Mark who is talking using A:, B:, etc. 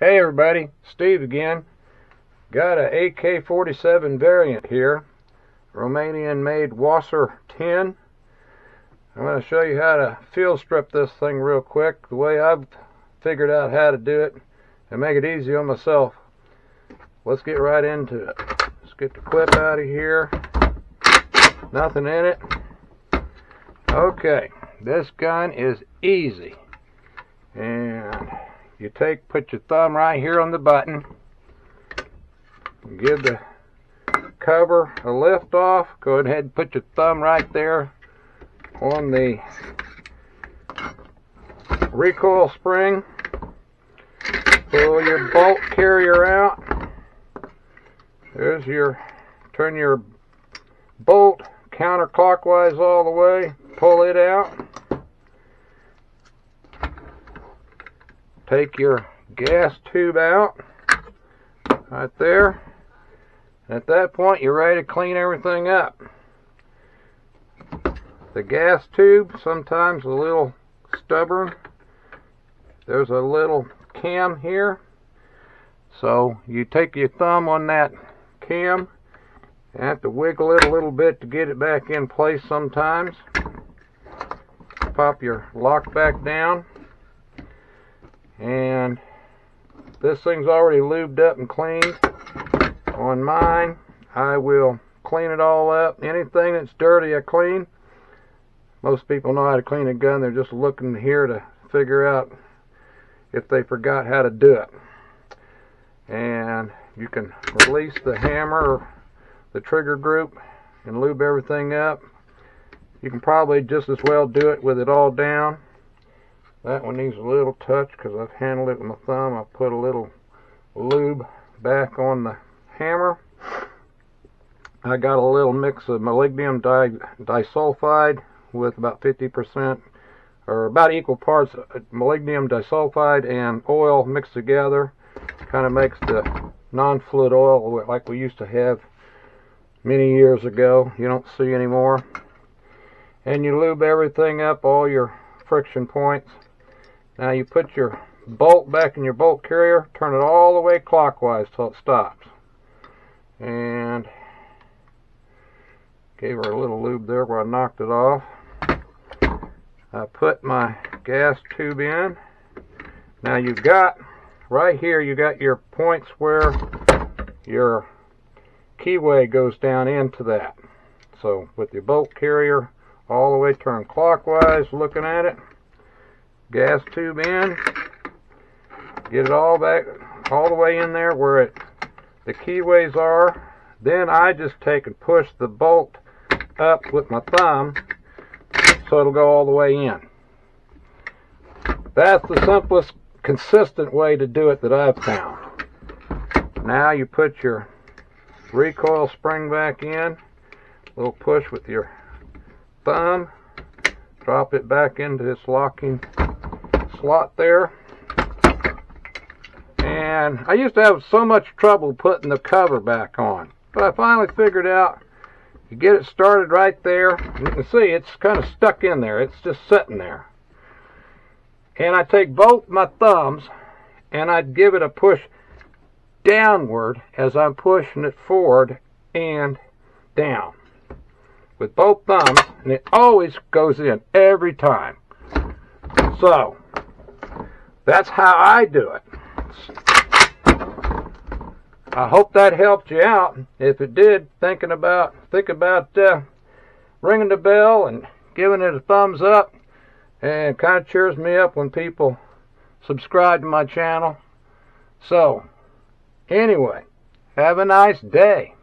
A: Hey everybody, Steve again. Got a AK-47 variant here, Romanian made WASR-10. I'm going to show you how to field strip this thing real quick, the way I've figured out how to do it, and make it easy on myself. Let's get right into it. Let's get the clip out of here. Nothing in it. Okay, this gun is easy. And you take, put your thumb right here on the button. Give the cover a lift off. Go ahead and put your thumb right there on the recoil spring. Pull your bolt carrier out. There's your, turn your bolt counterclockwise all the way. Pull it out. Take your gas tube out. Right there. At that point, you're ready to clean everything up. The gas tube, sometimes a little stubborn. There's a little cam here. So you take your thumb on that cam and have to wiggle it a little bit to get it back in place sometimes. Pop your lock back down. And this thing's already lubed up and cleaned. On mine, I will clean it all up. Anything that's dirty, I clean. Most people know how to clean a gun. They're just looking here to figure out if they forgot how to do it. And you can release the hammer the trigger group and lube everything up. You can probably just as well do it with it all down. That one needs a little touch because I've handled it with my thumb. I put a little lube back on the hammer. I got a little mix of molybdenum di disulfide with about 50% or about equal parts uh, molybdenum disulfide and oil mixed together. Kind of makes the non-fluid oil like we used to have many years ago. You don't see anymore. And you lube everything up, all your friction points. Now you put your bolt back in your bolt carrier, turn it all the way clockwise till it stops. And gave her a little lube there where I knocked it off. I put my gas tube in. Now you've got, right here, you got your points where your keyway goes down into that. So with your bolt carrier all the way turned clockwise looking at it, gas tube in, get it all back, all the way in there where it, the keyways are. Then I just take and push the bolt up with my thumb so it'll go all the way in. That's the simplest, consistent way to do it that I've found. Now you put your recoil spring back in, little push with your thumb, drop it back into this locking slot there. And I used to have so much trouble putting the cover back on. But I finally figured out you get it started right there. You can see it's kind of stuck in there. It's just sitting there. And I take both my thumbs and I'd give it a push downward as I'm pushing it forward and down with both thumbs and it always goes in every time. So that's how I do it. I hope that helped you out. If it did, thinking about think about uh, ringing the bell and giving it a thumbs up, and kind of cheers me up when people subscribe to my channel. So, anyway, have a nice day.